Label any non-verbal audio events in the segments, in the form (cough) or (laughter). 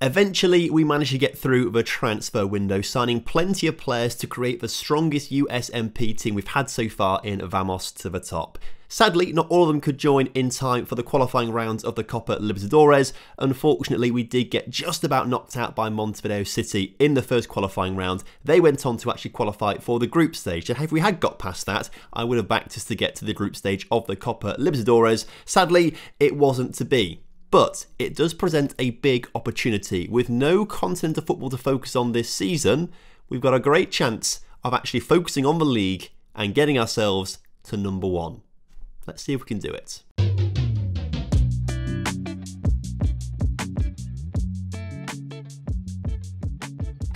Eventually, we managed to get through the transfer window, signing plenty of players to create the strongest USMP team we've had so far in Vamos to the top. Sadly, not all of them could join in time for the qualifying rounds of the Copa Libertadores. Unfortunately, we did get just about knocked out by Montevideo City in the first qualifying round. They went on to actually qualify for the group stage. And if we had got past that, I would have backed us to get to the group stage of the Copa Libertadores. Sadly, it wasn't to be. But it does present a big opportunity. With no content of football to focus on this season, we've got a great chance of actually focusing on the league and getting ourselves to number one. Let's see if we can do it.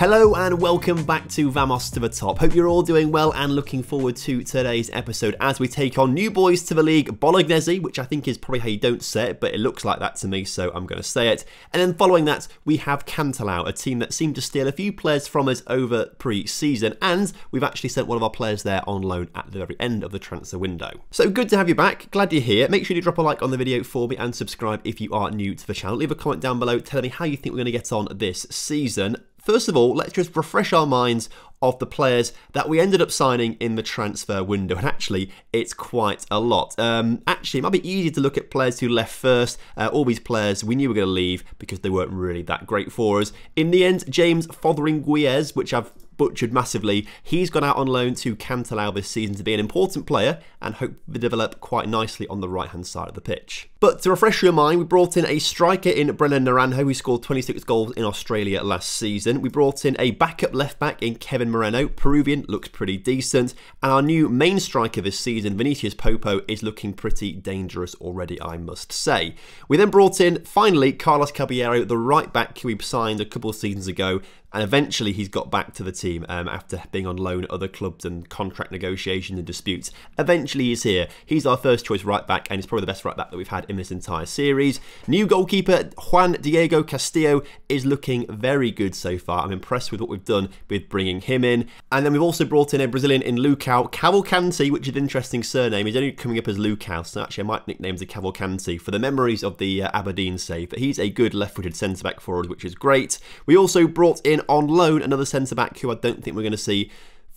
Hello and welcome back to Vamos to the Top. Hope you're all doing well and looking forward to today's episode as we take on new boys to the league, Bolognesi, which I think is probably how you don't say it, but it looks like that to me, so I'm going to say it. And then following that, we have Cantolao, a team that seemed to steal a few players from us over pre-season, and we've actually sent one of our players there on loan at the very end of the transfer window. So good to have you back, glad you're here. Make sure you drop a like on the video for me and subscribe if you are new to the channel. Leave a comment down below telling me how you think we're going to get on this season. First of all, let's just refresh our minds of the players that we ended up signing in the transfer window. And actually, it's quite a lot. Um, actually, it might be easier to look at players who left first. Uh, all these players we knew were going to leave because they weren't really that great for us. In the end, James Fotheringuies, which I've butchered massively. He's gone out on loan to Cantolao this season to be an important player and hope to develop quite nicely on the right hand side of the pitch. But to refresh your mind, we brought in a striker in Brennan Naranjo who scored 26 goals in Australia last season. We brought in a backup left back in Kevin Moreno, Peruvian, looks pretty decent. And our new main striker this season, Vinicius Popo, is looking pretty dangerous already, I must say. We then brought in, finally, Carlos Caballero, the right back who we signed a couple of seasons ago and eventually he's got back to the team um, after being on loan at other clubs and contract negotiations and disputes. Eventually he's here. He's our first choice right back and he's probably the best right back that we've had in this entire series. New goalkeeper Juan Diego Castillo is looking very good so far. I'm impressed with what we've done with bringing him in. And then we've also brought in a Brazilian in Lucao Cavalcanti, which is an interesting surname. He's only coming up as Lucao, so actually I might nickname him Cavalcanti for the memories of the uh, Aberdeen save. But he's a good left-footed centre-back for us, which is great. We also brought in on loan another centre-back who I don't think we're going to see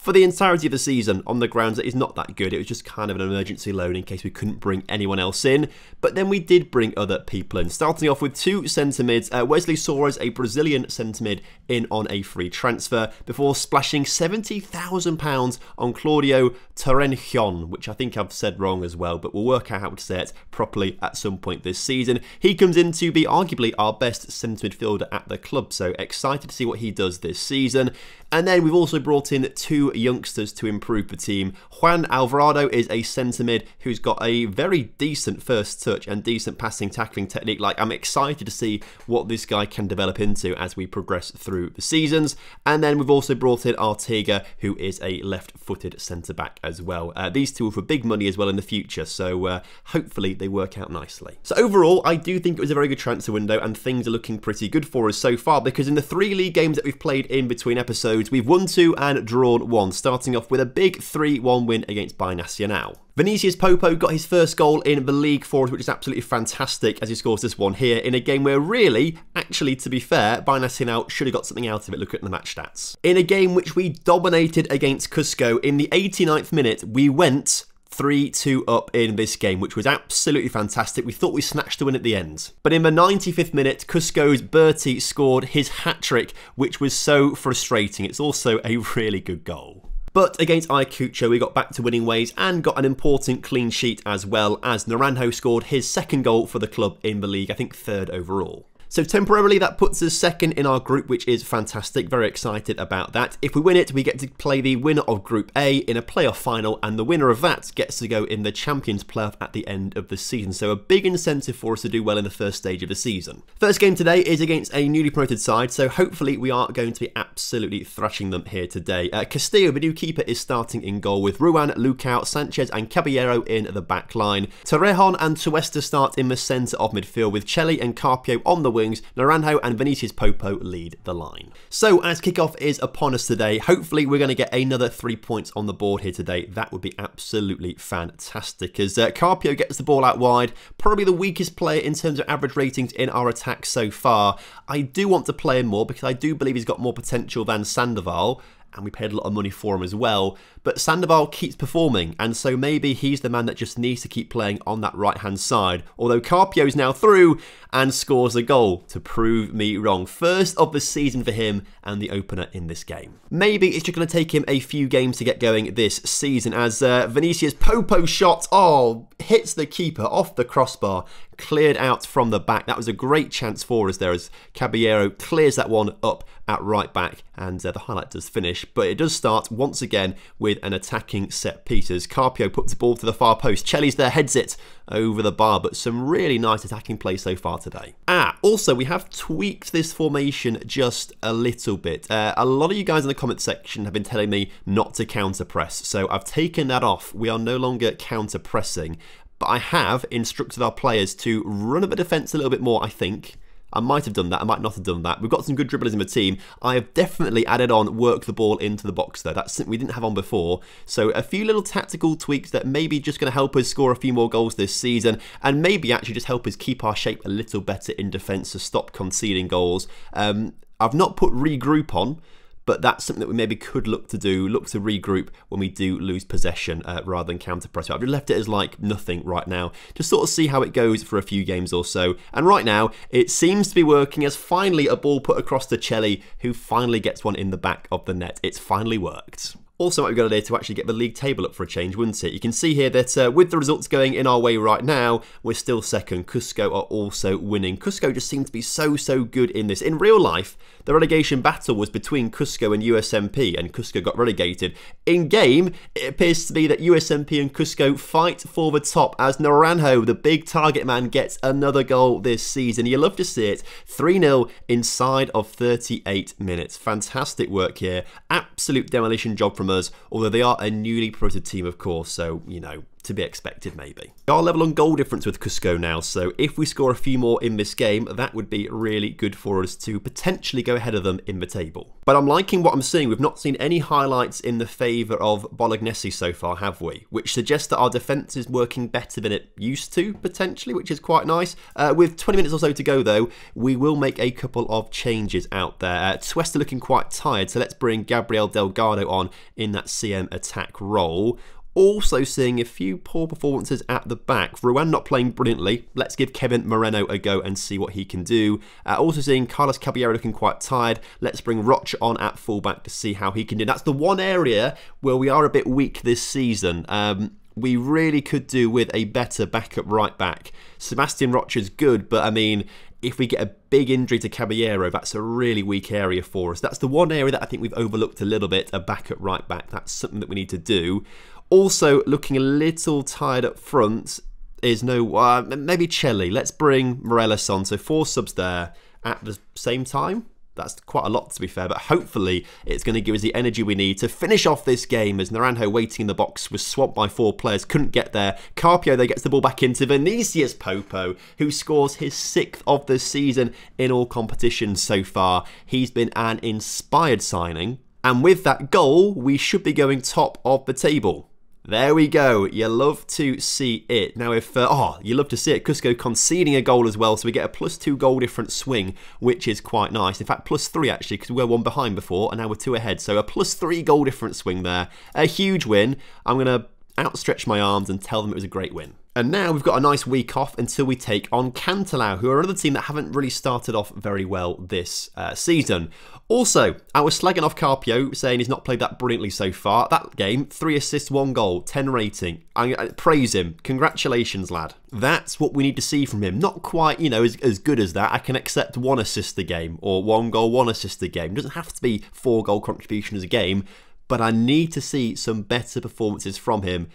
for the entirety of the season on the grounds that is not that good. It was just kind of an emergency loan in case we couldn't bring anyone else in. But then we did bring other people in. Starting off with two centre mids. Uh, Wesley Soares, a Brazilian centre mid, in on a free transfer before splashing £70,000 on Claudio Torrenjon, which I think I've said wrong as well, but we'll work out how to say it properly at some point this season. He comes in to be arguably our best centre midfielder at the club, so excited to see what he does this season. And then we've also brought in two youngsters to improve the team. Juan Alvarado is a centre mid who's got a very decent first touch and decent passing tackling technique. Like, I'm excited to see what this guy can develop into as we progress through the seasons. And then we've also brought in Artiga, who is a left-footed centre back as well. Uh, these two are for big money as well in the future, so uh, hopefully they work out nicely. So overall, I do think it was a very good transfer window, and things are looking pretty good for us so far because in the three league games that we've played in between episodes, we've won two and drawn one starting off with a big 3-1 win against Binacional. Vinicius Popo got his first goal in the league for us, which is absolutely fantastic as he scores this one here in a game where really, actually to be fair, Binacional should have got something out of it, look at the match stats. In a game which we dominated against Cusco, in the 89th minute, we went 3-2 up in this game, which was absolutely fantastic. We thought we snatched the win at the end. But in the 95th minute, Cusco's Bertie scored his hat-trick, which was so frustrating. It's also a really good goal. But against Ayacucho, we got back to winning ways and got an important clean sheet as well as Naranjo scored his second goal for the club in the league, I think third overall. So temporarily that puts us second in our group, which is fantastic. Very excited about that. If we win it, we get to play the winner of Group A in a playoff final, and the winner of that gets to go in the Champions playoff at the end of the season. So a big incentive for us to do well in the first stage of the season. First game today is against a newly promoted side, so hopefully we are going to be absolutely thrashing them here today. Uh, Castillo, the new keeper, is starting in goal with Ruan, Lucao, Sanchez and Caballero in the back line. Torrejon and Tuesta start in the centre of midfield with Chelly and Carpio on the wings, Naranjo and Vinicius Popo lead the line. So as kickoff is upon us today, hopefully we're going to get another three points on the board here today. That would be absolutely fantastic as uh, Carpio gets the ball out wide, probably the weakest player in terms of average ratings in our attack so far. I do want to play him more because I do believe he's got more potential than Sandoval and we paid a lot of money for him as well. But Sandoval keeps performing, and so maybe he's the man that just needs to keep playing on that right hand side. Although Carpio is now through and scores a goal to prove me wrong. First of the season for him and the opener in this game. Maybe it's just going to take him a few games to get going this season as uh, Vinicius Popo shot, oh, hits the keeper off the crossbar, cleared out from the back. That was a great chance for us there as Caballero clears that one up at right back and uh, the highlight does finish. But it does start once again with an attacking set pieces. Carpio puts the ball to the far post. Chelly's there, heads it over the bar, but some really nice attacking play so far today. Ah, also we have tweaked this formation just a little bit. Uh, a lot of you guys in the comment section have been telling me not to counter press, so I've taken that off. We are no longer counter pressing, but I have instructed our players to run up a defence a little bit more, I think, I might have done that, I might not have done that. We've got some good dribblers in the team. I have definitely added on work the ball into the box though. That's something we didn't have on before. So a few little tactical tweaks that maybe just going to help us score a few more goals this season and maybe actually just help us keep our shape a little better in defence to stop conceding goals. Um, I've not put regroup on but that's something that we maybe could look to do, look to regroup when we do lose possession uh, rather than counter press. I've left it as like nothing right now, just sort of see how it goes for a few games or so. And right now, it seems to be working as finally a ball put across to Chelly, who finally gets one in the back of the net. It's finally worked. Also, might be a good idea to actually get the league table up for a change, wouldn't it? You can see here that uh, with the results going in our way right now, we're still second. Cusco are also winning. Cusco just seems to be so, so good in this. In real life, the relegation battle was between Cusco and USMP, and Cusco got relegated. In game, it appears to be that USMP and Cusco fight for the top as Naranjo, the big target man, gets another goal this season. You love to see it. 3 0 inside of 38 minutes. Fantastic work here. Absolute demolition job from from us, although they are a newly promoted team, of course, so, you know, to be expected maybe. We are level on goal difference with Cusco now, so if we score a few more in this game, that would be really good for us to potentially go ahead of them in the table. But I'm liking what I'm seeing. We've not seen any highlights in the favour of Bolognesi so far, have we? Which suggests that our defence is working better than it used to, potentially, which is quite nice. Uh, with 20 minutes or so to go, though, we will make a couple of changes out there. Uh, Tuesta looking quite tired, so let's bring Gabriel Delgado on in that CM attack role. Also seeing a few poor performances at the back. Ruan not playing brilliantly. Let's give Kevin Moreno a go and see what he can do. Uh, also seeing Carlos Caballero looking quite tired. Let's bring Rocha on at fullback to see how he can do. That's the one area where we are a bit weak this season. Um, we really could do with a better backup right back. Sebastian Rocha's good, but I mean, if we get a big injury to Caballero, that's a really weak area for us. That's the one area that I think we've overlooked a little bit, a backup right back. That's something that we need to do. Also, looking a little tired up front is no, uh, maybe Chelly. Let's bring Morelos on. So four subs there at the same time. That's quite a lot to be fair, but hopefully it's going to give us the energy we need to finish off this game as Naranjo waiting in the box was swamped by four players, couldn't get there. Carpio then gets the ball back into Vinicius Popo, who scores his sixth of the season in all competitions so far. He's been an inspired signing, and with that goal, we should be going top of the table. There we go. You love to see it. Now, if, uh, oh, you love to see it. Cusco conceding a goal as well, so we get a plus two goal difference swing, which is quite nice. In fact, plus three actually, because we were one behind before, and now we're two ahead. So a plus three goal difference swing there. A huge win. I'm going to outstretch my arms and tell them it was a great win. And now we've got a nice week off until we take on Cantolao, who are another team that haven't really started off very well this uh, season. Also, I was slagging off Carpio, saying he's not played that brilliantly so far. That game, 3 assists, 1 goal, 10 rating. I, I praise him. Congratulations, lad. That's what we need to see from him. Not quite, you know, as, as good as that. I can accept 1 assist a game, or 1 goal, 1 assist a game. It doesn't have to be 4 goal contributions a game, but I need to see some better performances from him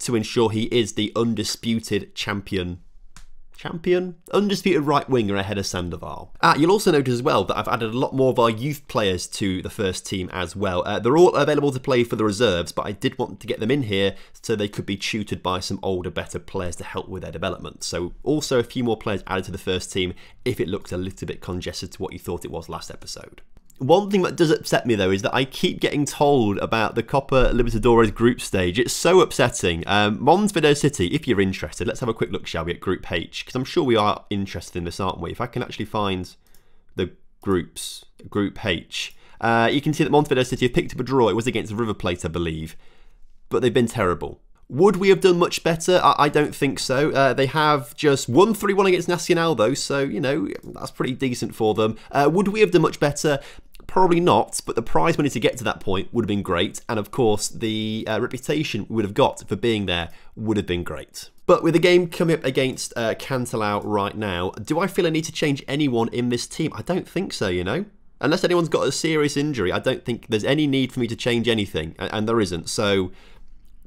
to ensure he is the undisputed champion champion, undisputed right winger ahead of Sandoval. Ah, you'll also notice as well that I've added a lot more of our youth players to the first team as well. Uh, they're all available to play for the reserves, but I did want to get them in here so they could be tutored by some older, better players to help with their development. So also a few more players added to the first team if it looked a little bit congested to what you thought it was last episode. One thing that does upset me though is that I keep getting told about the Copa Libertadores group stage. It's so upsetting. Um, Montevideo City, if you're interested, let's have a quick look, shall we, at Group H? Because I'm sure we are interested in this, aren't we? If I can actually find the groups, Group H, uh, you can see that Montevideo City have picked up a draw. It was against River Plate, I believe, but they've been terrible. Would we have done much better? I, I don't think so. Uh, they have just won 3 1 against Nacional, though, so, you know, that's pretty decent for them. Uh, would we have done much better? Probably not, but the prize money to get to that point would have been great, and of course, the uh, reputation we would have got for being there would have been great. But with the game coming up against uh, right now, do I feel I need to change anyone in this team? I don't think so, you know? Unless anyone's got a serious injury, I don't think there's any need for me to change anything, and, and there isn't. So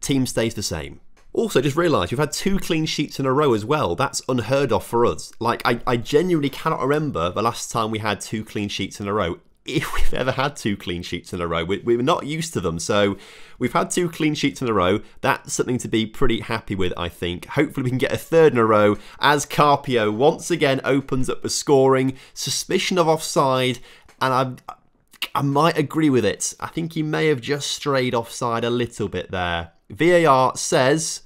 team stays the same. Also, just realised we've had two clean sheets in a row as well. That's unheard of for us. Like, I, I genuinely cannot remember the last time we had two clean sheets in a row. If we've ever had two clean sheets in a row, we, we're not used to them. So, we've had two clean sheets in a row. That's something to be pretty happy with, I think. Hopefully, we can get a third in a row as Carpio once again opens up the scoring. Suspicion of offside, and I, I might agree with it. I think he may have just strayed offside a little bit there. VAR says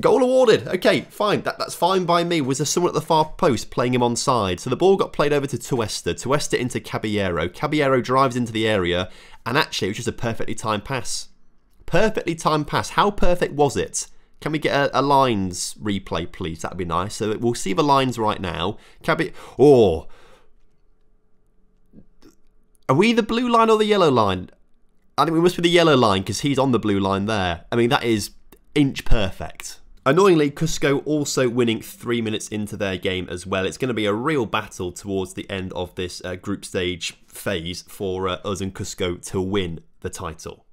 goal awarded. Okay, fine. That, that's fine by me. Was there someone at the far post playing him on side? So the ball got played over to Tuesta. Tuesta into Caballero. Caballero drives into the area, and actually, it was just a perfectly timed pass. Perfectly timed pass. How perfect was it? Can we get a, a lines replay, please? That'd be nice. So we'll see the lines right now. Cabby. Oh. Are we the blue line or the yellow line? I think we must be the yellow line because he's on the blue line there. I mean, that is inch perfect. Annoyingly, Cusco also winning three minutes into their game as well. It's going to be a real battle towards the end of this uh, group stage phase for uh, us and Cusco to win the title.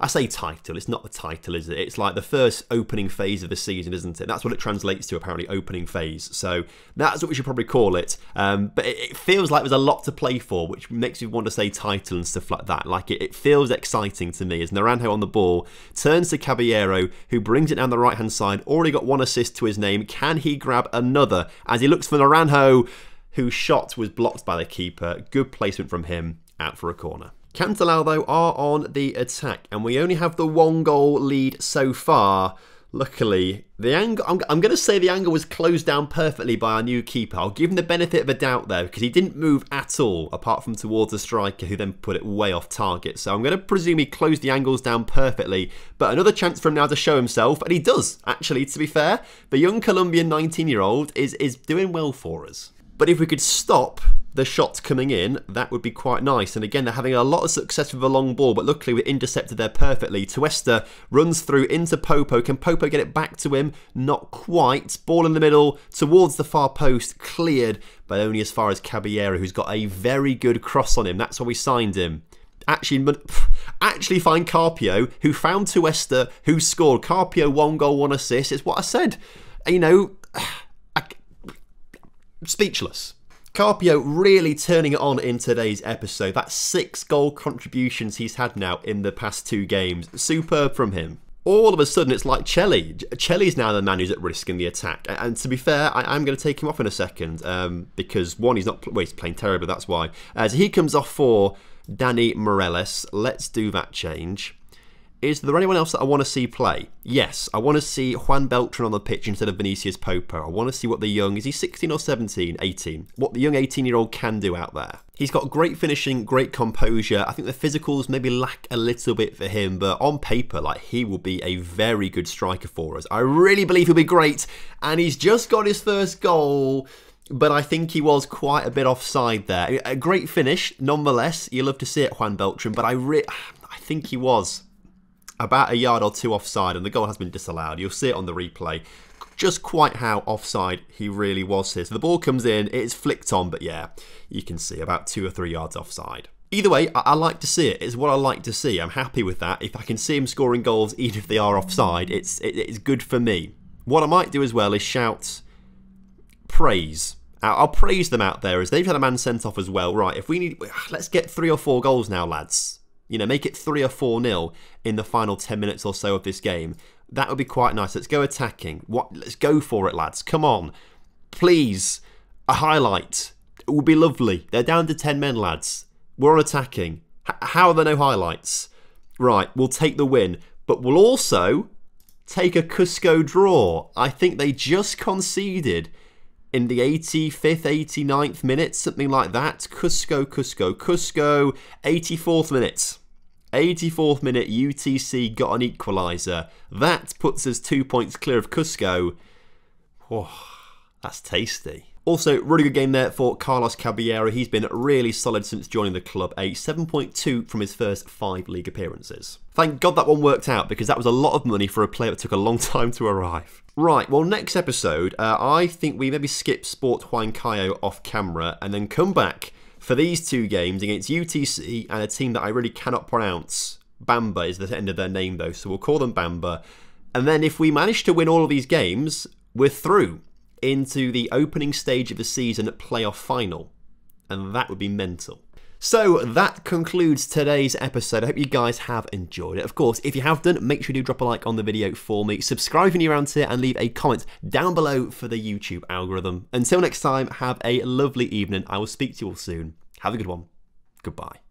I say title, it's not the title, is it? It's like the first opening phase of the season, isn't it? That's what it translates to, apparently, opening phase. So that's what we should probably call it. Um, but it, it, feels like there's a lot to play for, which makes me want to say title and stuff like that. Like it, it feels exciting to me as Naranjo on the ball turns to Caballero, who brings it down the right hand side. Already got one assist to his name. Can he grab another? As he looks for Naranjo, whose shot was blocked by the keeper. Good placement from him out for a corner. Cantolao, though, are on the attack, and we only have the one goal lead so far. Luckily, the angle, I'm, I'm going to say the angle was closed down perfectly by our new keeper. I'll give him the benefit of a doubt there because he didn't move at all, apart from towards the striker who then put it way off target. So I'm going to presume he closed the angles down perfectly. But another chance for him now to show himself, and he does, actually, to be fair. The young Colombian 19 year old is, is doing well for us. But if we could stop the shots coming in, that would be quite nice. And again, they're having a lot of success with a long ball, but luckily we intercepted there perfectly. Tuesta runs through into Popo. Can Popo get it back to him? Not quite. Ball in the middle towards the far post, cleared, but only as far as Caballero, who's got a very good cross on him. That's why we signed him. Actually, (laughs) actually find Carpio, who found Tuesta, who scored. Carpio, one goal, one assist. It's what I said. You know, speechless. Carpio really turning it on in today's episode. That's six goal contributions he's had now in the past two games. Superb from him. All of a sudden, it's like Chelly. Chelly's now the man who's at risk in the attack. And to be fair, I, am going to take him off in a second um, because one, he's not well, he's playing terribly. That's why. As he comes off for Danny Morales, let's do that change. Is there anyone else that I want to see play? Yes, I want to see Juan Beltran on the pitch instead of Vinicius Popo. I want to see what the young, is he 16 or 17? 18. What the young 18 year old can do out there. He's got great finishing, great composure. I think the physicals maybe lack a little bit for him, but on paper, like he will be a very good striker for us. I really believe he'll be great, and he's just got his first goal but I think he was quite a bit offside there. A great finish, nonetheless. You love to see it, Juan Beltran, but I, I think he was about a yard or two offside, and the goal has been disallowed. You'll see it on the replay. Just quite how offside he really was here. So the ball comes in, it's flicked on, but yeah, you can see about two or three yards offside. Either way, I, I, like to see it. It's what I like to see. I'm happy with that. If I can see him scoring goals, (laughs) even if they are offside, it's it, it's good for me. What I might do as well is shout praise. I'll praise them out there as they've had a man sent off as well. Right, if we need, let's get three or four goals now, lads. You know, make it three or four nil in the final ten minutes or so of this game. That would be quite nice. Let's go attacking. What? Let's go for it, lads. Come on, please. A highlight. It would be lovely. They're down to ten men, lads. We're on attacking. H how are there no highlights? Right, we'll take the win, but we'll also take a Cusco draw. I think they just conceded in the 85th, 89th minute, something like that. Cusco, Cusco, Cusco, 84th minute. 84th minute, UTC got an equaliser. That puts us two points clear of Cusco. Oh, that's tasty. Also, really good game there for Carlos Caballero. He's been really solid since joining the club, a 7.2 from his first five league appearances. Thank God that one worked out because that was a lot of money for a player that took a long (laughs) time to arrive. Right, well, next episode, uh, I think we maybe skip Sport Huancayo off camera and then come back for these two games against UTC and a team that I really cannot pronounce. Bamba is the end of their name, though, so we'll call them Bamba. And then if we manage to win all of these games, we're through into the opening stage of the season at playoff final. And that would be mental. So that concludes today's episode. I hope you guys have enjoyed it. Of course, if you have done, make sure you do drop a like on the video for me. Subscribe if you're around here and leave a comment down below for the YouTube algorithm. Until next time, have a lovely evening. I will speak to you all soon. Have a good one. Goodbye.